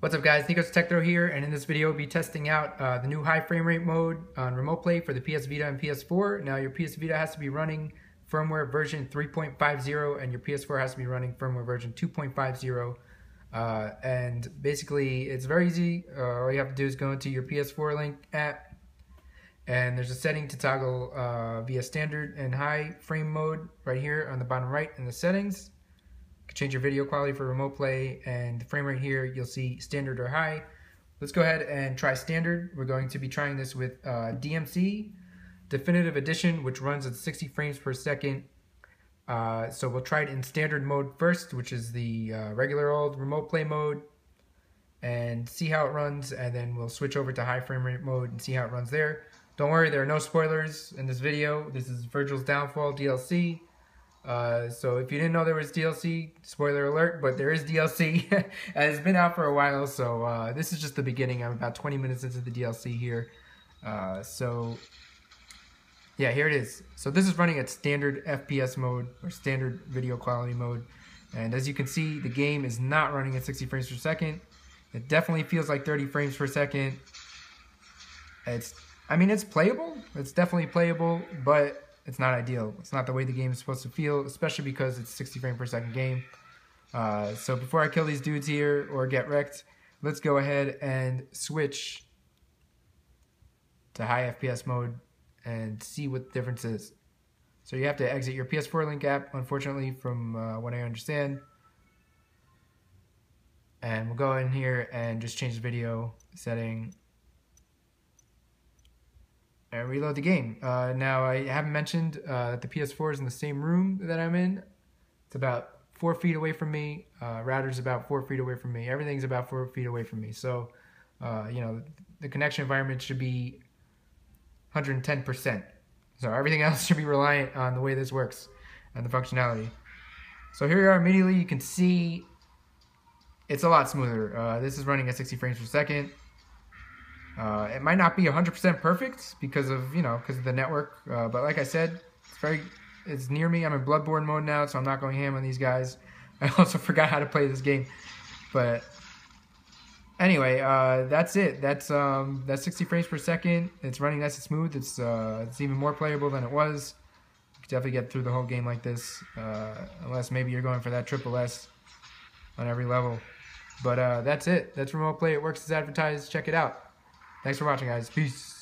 What's up guys, Nikos Tech here, and in this video we'll be testing out uh, the new high frame rate mode on Remote Play for the PS Vita and PS4. Now your PS Vita has to be running firmware version 3.50 and your PS4 has to be running firmware version 2.50. Uh, and basically it's very easy, uh, all you have to do is go into your PS4 link app and there's a setting to toggle uh, via standard and high frame mode right here on the bottom right in the settings change your video quality for remote play and the frame rate here you'll see standard or high. Let's go ahead and try standard. We're going to be trying this with uh, DMC definitive edition which runs at 60 frames per second. Uh, so we'll try it in standard mode first which is the uh, regular old remote play mode and see how it runs and then we'll switch over to high frame rate mode and see how it runs there. Don't worry there are no spoilers in this video. This is Vergil's Downfall DLC uh, so if you didn't know there was DLC, spoiler alert, but there is DLC. and it's been out for a while, so uh, this is just the beginning. I'm about 20 minutes into the DLC here. Uh, so yeah, here it is. So this is running at standard FPS mode or standard video quality mode. And as you can see, the game is not running at 60 frames per second. It definitely feels like 30 frames per second. It's, I mean, it's playable. It's definitely playable, but it's not ideal. It's not the way the game is supposed to feel, especially because it's 60 frame per second game. Uh, so before I kill these dudes here or get wrecked, let's go ahead and switch to high FPS mode and see what the difference is. So you have to exit your PS4 link app, unfortunately, from uh, what I understand. And we'll go in here and just change the video setting and reload the game. Uh, now, I haven't mentioned uh, that the PS4 is in the same room that I'm in. It's about four feet away from me. Uh, router's about four feet away from me. Everything's about four feet away from me. So, uh, you know, the connection environment should be 110%. So everything else should be reliant on the way this works and the functionality. So here we are immediately. You can see it's a lot smoother. Uh, this is running at 60 frames per second. Uh, it might not be 100% perfect because of, you know, because of the network. Uh, but like I said, it's very, it's near me. I'm in Bloodborne mode now, so I'm not going ham on these guys. I also forgot how to play this game. But anyway, uh, that's it. That's um, that's 60 frames per second. It's running nice and smooth. It's uh, it's even more playable than it was. You can definitely get through the whole game like this, uh, unless maybe you're going for that triple S on every level. But uh, that's it. That's remote play. It works as advertised. Check it out. Thanks for watching, guys. Peace.